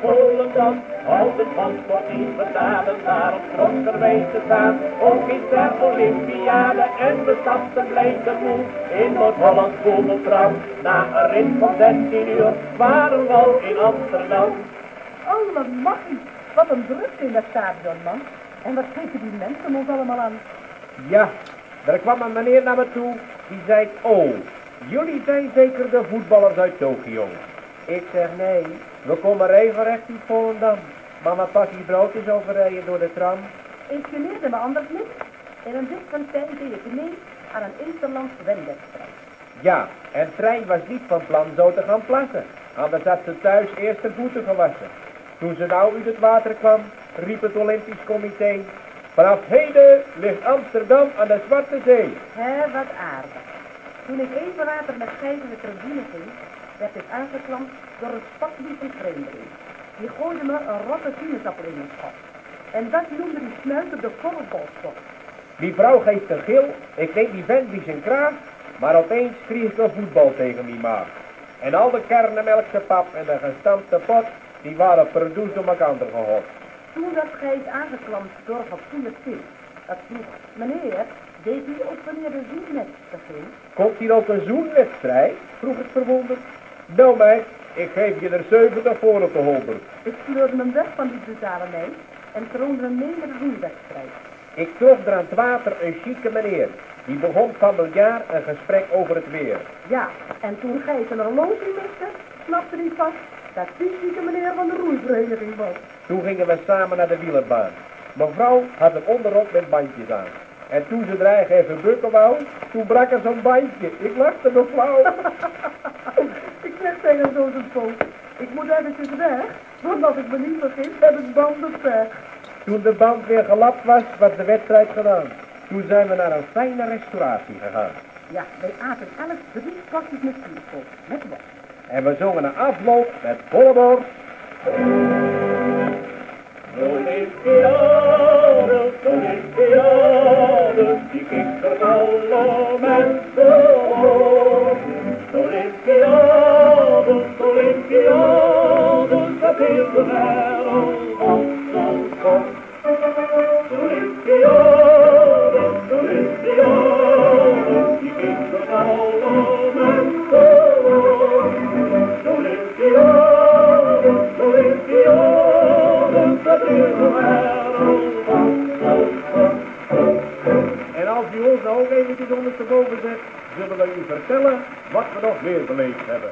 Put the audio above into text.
Volendam. Als het van sportieve daden daarop trotserwijs te staan. Ook in ter Olympiade en we stapten blij moe in Noord-Holland voetbaltrouw. Na een rit van 16 uur waren we al in Amsterdam. Oh, wat magisch. Wat een drukte in dat stadion, man. En wat geven die mensen ons allemaal aan? Ja, er kwam een meneer naar me toe, die zei, oh, jullie zijn zeker de voetballers uit Tokio. Ik zeg, nee, we komen regelrecht uit Volendam. Maar mijn passie brood is overrijden door de tram. Ik geleerde me anders niet. In een tijd deed ik mee aan een interlands wedstrijd. Ja, en Trein was niet van plan zo te gaan plassen. Anders had ze thuis eerst de voeten gewassen. Toen ze nou uit het water kwam, riep het Olympisch Comité. Vanaf heden ligt Amsterdam aan de Zwarte Zee. Hé, wat aardig. Toen ik even later met in de tribune ging, werd ik aangeklampt door een spatlieve vreemdeling. Die gooide me een rotte sinaasappel in mijn schot. En dat noemde die snuiter de korrelbolstok. Die vrouw geeft een gil, ik denk die vent die zijn kraag, maar opeens kreeg ik een voetbal tegen die maag. En al de kernenmelkse pap en de gestampte pot, die waren perdoes door elkaar gehot. Toen werd Gijs aangeklampt door een fatsoenlijk kind. Dat vroeg, meneer, deed u ook wanneer de zoenwedstrijd ging? Komt hier ook een zoenwedstrijd? vroeg ik verwonderd. Nou meid, ik geef je er 70 voor op de honderd. Ik sleurde hem weg van die brutale meid en troonde hem mee met de zoenwedstrijd. Ik trof er aan het water een chique meneer. Die begon familiaar een gesprek over het weer. Ja, en toen Gijs een horloge miste, snapte hij vast dat die chique meneer van de roeivereniging was. Toen gingen we samen naar de wielerbaan. Mevrouw had een onderrok met bandjes aan. En toen ze er even bukken wou, toen brak er zo'n bandje. Ik lachte nog flauw. spook, ik moet eventjes weg, want als ik me niet vergis, heb ik banden weg. Toen de band weer gelapt was, was de wedstrijd gedaan. Toen zijn we naar een fijne restauratie gegaan. Ja, wij aten alles drie pakjes met vuurkool, met worst. En we zongen een afloop met volle borst. En als u ons nou ook eventjes ondersteboven zet, zullen we u vertellen wat we nog meer beleefd hebben.